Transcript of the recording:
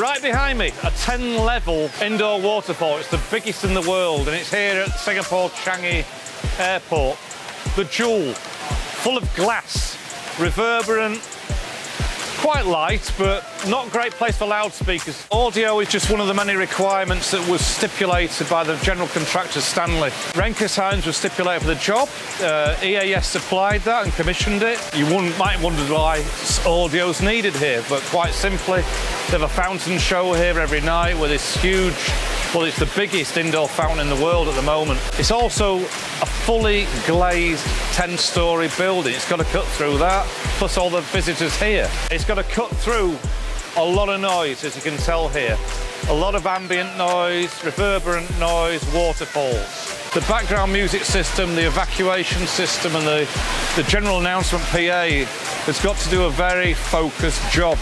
Right behind me, a 10 level indoor waterfall. It's the biggest in the world and it's here at Singapore Changi Airport. The Jewel, full of glass, reverberant, quite light, but not great place for loudspeakers. Audio is just one of the many requirements that was stipulated by the general contractor Stanley. Renkus was stipulated for the job. Uh, EAS supplied that and commissioned it. You might wonder why audio's needed here, but quite simply, they have a fountain show here every night with this huge well, it's the biggest indoor fountain in the world at the moment. It's also a fully glazed 10-storey building. It's got to cut through that, plus all the visitors here. It's got to cut through a lot of noise, as you can tell here. A lot of ambient noise, reverberant noise, waterfalls. The background music system, the evacuation system and the, the general announcement PA has got to do a very focused job.